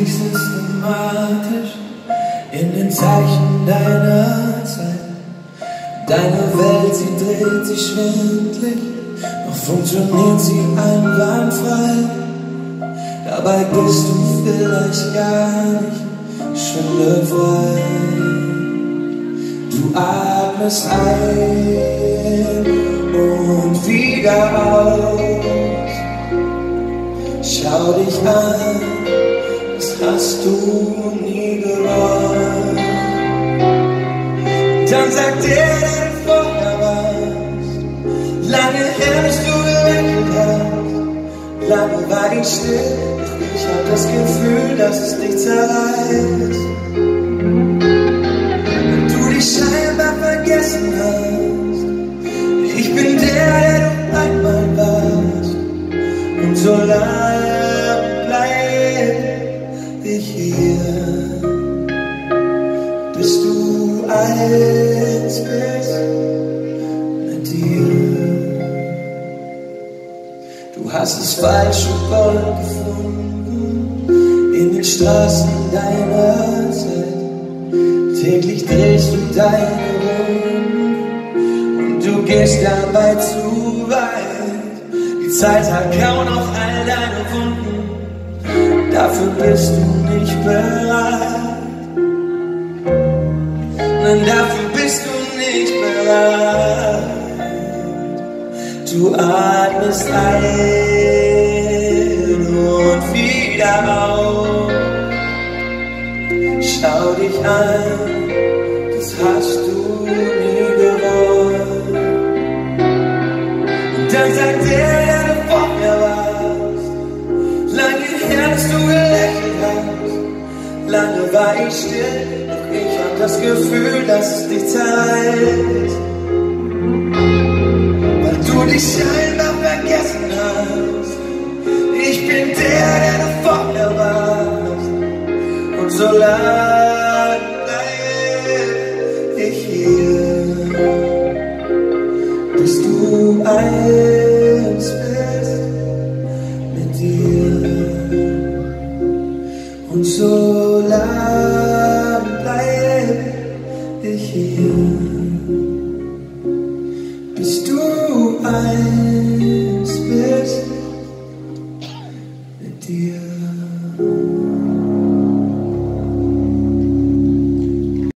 dich systematisch in den Zeichen deiner Zeit. Deine Welt, sie dreht sich schwindlig, doch funktioniert sie einwandfrei. Dabei bist du vielleicht gar nicht schwindelfrei. Du atmest ein und wieder aus. Schau dich an, hast du nie gewollt. Dann sagt er, der du warst, lange her, bis du gelächelt. Lange war ich still, ich hab das Gefühl, dass es dich zerreißt. Bis du eins bist mit dir. Du hast das falsche Gold gefunden in den Straßen deiner Zeit. Täglich drehst du deine Runden und du gehst dabei zu weit. Die Zeit hat kaum noch all deine Wunden, dafür bist du nicht bereit. Nein, dafür bist du nicht bereit. Du atmest ein und wieder aus. Schau dich an, das hast du nie gewollt. Und dann sagt der, lange war ich still, doch ich hab das Gefühl, dass es dich zerreißt. Weil du dich scheinbar vergessen hast, ich bin der, der du vorher warst. Und solange ich hier, bist du eins bist mit dir. Und so hier bist du eins bist dear.